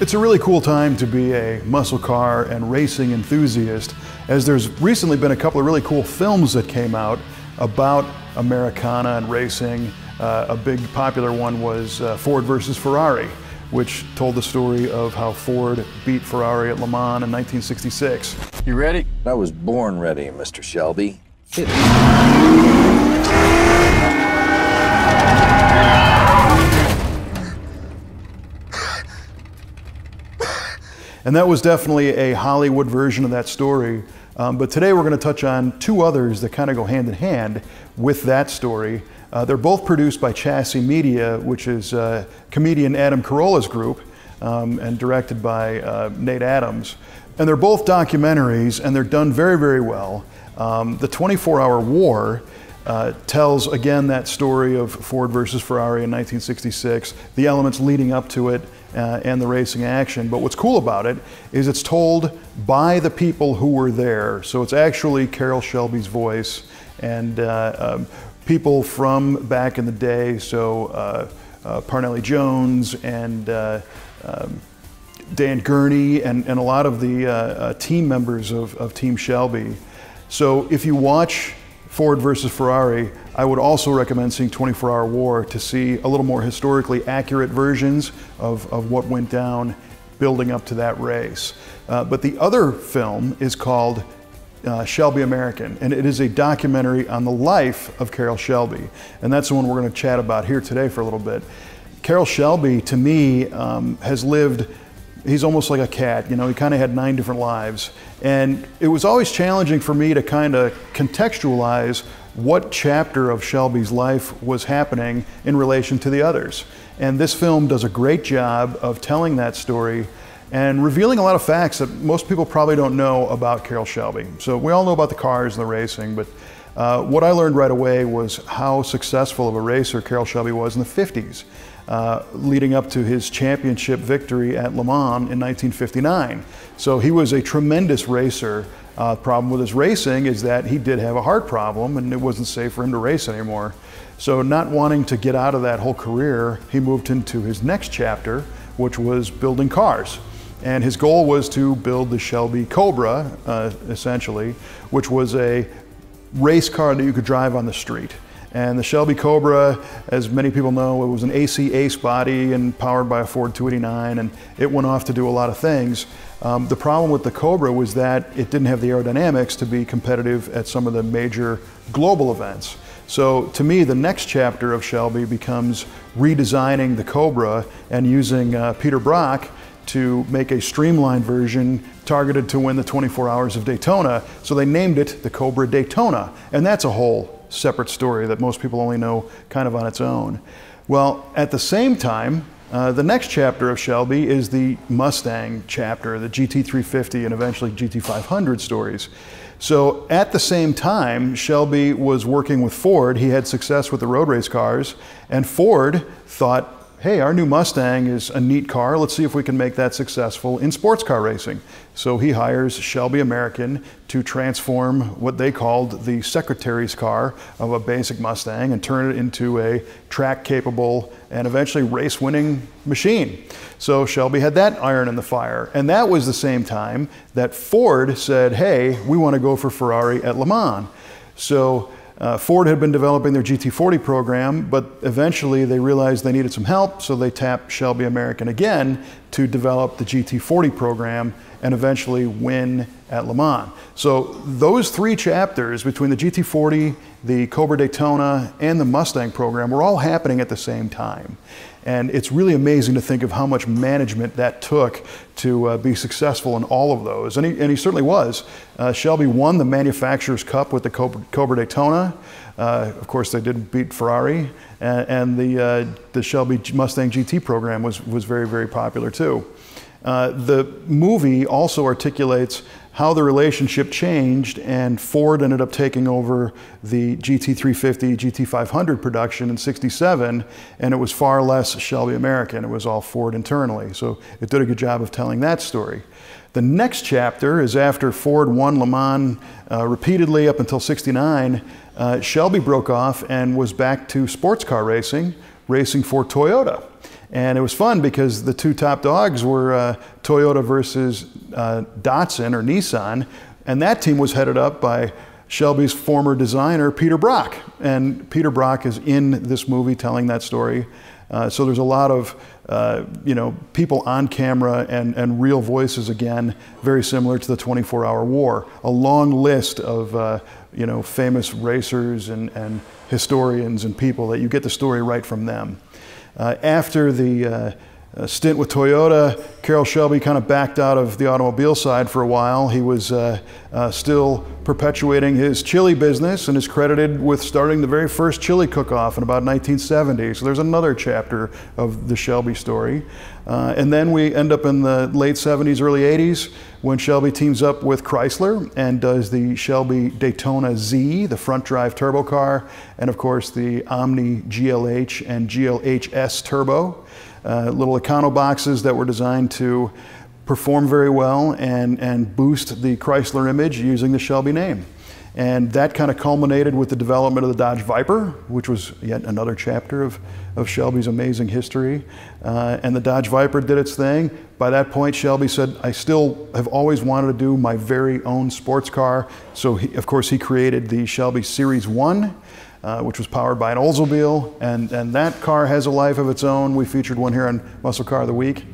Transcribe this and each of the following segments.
It's a really cool time to be a muscle car and racing enthusiast, as there's recently been a couple of really cool films that came out about Americana and racing. Uh, a big popular one was uh, Ford versus Ferrari, which told the story of how Ford beat Ferrari at Le Mans in 1966. You ready? I was born ready, Mr. Shelby. Hit And that was definitely a Hollywood version of that story. Um, but today we're going to touch on two others that kind of go hand in hand with that story. Uh, they're both produced by Chassy Media, which is uh, comedian Adam Carolla's group, um, and directed by uh, Nate Adams. And they're both documentaries, and they're done very, very well. Um, the 24 Hour War uh, tells again that story of Ford versus Ferrari in 1966, the elements leading up to it, uh, and the racing action. But what's cool about it is it's told by the people who were there. So it's actually Carroll Shelby's voice and uh, um, people from back in the day. So uh, uh Parnelli Jones and uh, um, Dan Gurney and, and a lot of the uh, team members of, of Team Shelby. So if you watch Ford versus Ferrari, I would also recommend seeing 24 Hour War to see a little more historically accurate versions of, of what went down building up to that race. Uh, but the other film is called uh, Shelby American, and it is a documentary on the life of Carroll Shelby. And that's the one we're going to chat about here today for a little bit. Carroll Shelby, to me, um, has lived he's almost like a cat. You know, he kind of had nine different lives. And it was always challenging for me to kind of contextualize what chapter of Shelby's life was happening in relation to the others. And this film does a great job of telling that story and revealing a lot of facts that most people probably don't know about Carroll Shelby. So we all know about the cars and the racing, but uh, what I learned right away was how successful of a racer Carroll Shelby was in the 50s. Uh, leading up to his championship victory at Le Mans in 1959. So he was a tremendous racer. Uh, problem with his racing is that he did have a heart problem and it wasn't safe for him to race anymore. So, not wanting to get out of that whole career, he moved into his next chapter, which was building cars. And his goal was to build the Shelby Cobra, uh, essentially, which was a race car that you could drive on the street. And the Shelby Cobra, as many people know, it was an AC Ace body and powered by a Ford 289, and it went off to do a lot of things. Um, the problem with the Cobra was that it didn't have the aerodynamics to be competitive at some of the major global events. So to me, the next chapter of Shelby becomes redesigning the Cobra and using uh, Peter Brock to make a streamlined version targeted to win the 24 hours of Daytona. So they named it the Cobra Daytona. And that's a whole separate story that most people only know kind of on its own. Well, at the same time, uh, the next chapter of Shelby is the Mustang chapter, the GT350 and eventually GT500 stories. So at the same time, Shelby was working with Ford. He had success with the road race cars, and Ford thought, hey, our new Mustang is a neat car. Let's see if we can make that successful in sports car racing. So he hires Shelby American to transform what they called the secretary's car of a basic Mustang and turn it into a track capable and eventually race winning machine. So Shelby had that iron in the fire. And that was the same time that Ford said, hey, we want to go for Ferrari at Le Mans. So uh, Ford had been developing their GT40 program, but eventually they realized they needed some help, so they tapped Shelby American again to develop the GT40 program and eventually win at Le Mans. So those three chapters between the GT40, the Cobra Daytona, and the Mustang program were all happening at the same time. And it's really amazing to think of how much management that took to uh, be successful in all of those. And he, and he certainly was. Uh, Shelby won the Manufacturers' Cup with the Cobra, Cobra Daytona. Uh, of course, they didn't beat Ferrari. And, and the, uh, the Shelby Mustang GT program was, was very, very popular too. Uh, the movie also articulates how the relationship changed, and Ford ended up taking over the GT350, GT500 production in 67, and it was far less Shelby American. It was all Ford internally. So it did a good job of telling that story. The next chapter is after Ford won Le Mans uh, repeatedly up until 69. Uh, Shelby broke off and was back to sports car racing, racing for Toyota. And it was fun because the two top dogs were uh, Toyota versus uh, Datsun or Nissan, and that team was headed up by Shelby's former designer, Peter Brock. And Peter Brock is in this movie telling that story. Uh, so there's a lot of uh, you know people on camera and, and real voices again, very similar to the 24-hour war. A long list of uh, you know famous racers and, and historians and people that you get the story right from them. After the stint with Toyota, Carroll Shelby kind of backed out of the automobile side for a while. He was uh, uh, still perpetuating his chili business and is credited with starting the very first chili cook-off in about 1970. So there's another chapter of the Shelby story. Uh, and then we end up in the late 70s, early 80s when Shelby teams up with Chrysler and does the Shelby Daytona Z, the front drive turbo car, and of course the Omni GLH and GLHS turbo uh, little Econo boxes that were designed to perform very well and, and boost the Chrysler image using the Shelby name. And that kind of culminated with the development of the Dodge Viper, which was yet another chapter of, of Shelby's amazing history. Uh, and the Dodge Viper did its thing. By that point, Shelby said, I still have always wanted to do my very own sports car. So, he, of course, he created the Shelby Series 1 uh, which was powered by an Oldsmobile, and, and that car has a life of its own. We featured one here on Muscle Car of the Week.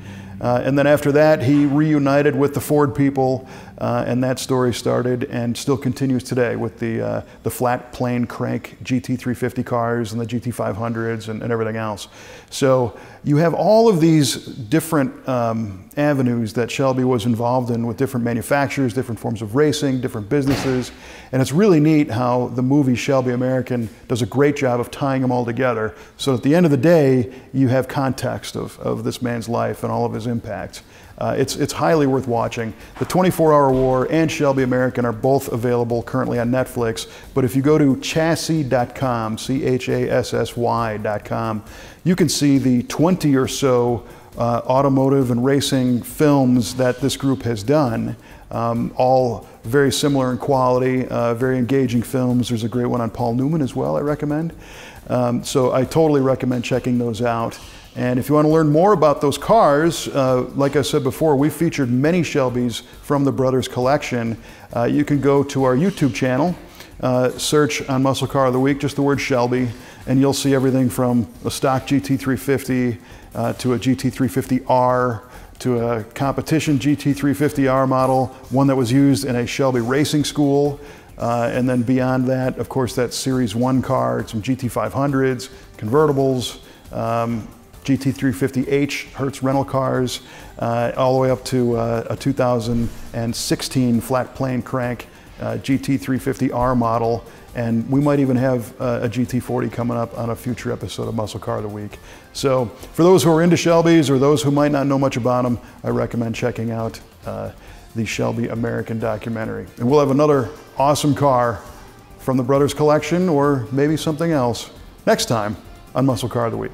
Uh, and then after that, he reunited with the Ford people, uh, and that story started and still continues today with the, uh, the flat plane crank GT350 cars and the GT500s and, and everything else. So you have all of these different um, avenues that Shelby was involved in with different manufacturers, different forms of racing, different businesses. And it's really neat how the movie Shelby American does a great job of tying them all together. So at the end of the day, you have context of, of this man's life and all of his impacts. Uh, it's, it's highly worth watching. The 24 Hour War and Shelby American are both available currently on Netflix. But if you go to chassy.com, C H A S S Y.com, you can see the 20 or so uh, automotive and racing films that this group has done. Um, all very similar in quality, uh, very engaging films. There's a great one on Paul Newman as well, I recommend. Um, so I totally recommend checking those out. And if you want to learn more about those cars, uh, like I said before, we featured many Shelbys from the Brothers collection. Uh, you can go to our YouTube channel, uh, search on Muscle Car of the Week, just the word Shelby, and you'll see everything from a stock GT350 uh, to a GT350R to a competition GT350R model, one that was used in a Shelby racing school. Uh, and then beyond that, of course, that Series 1 car, some GT500s, convertibles, um, GT350H Hertz rental cars, uh, all the way up to uh, a 2016 flat plane crank uh, GT350R model. And we might even have uh, a GT40 coming up on a future episode of Muscle Car of the Week. So for those who are into Shelby's or those who might not know much about them, I recommend checking out uh, the Shelby American documentary. And we'll have another awesome car from the Brothers Collection or maybe something else next time on Muscle Car of the Week.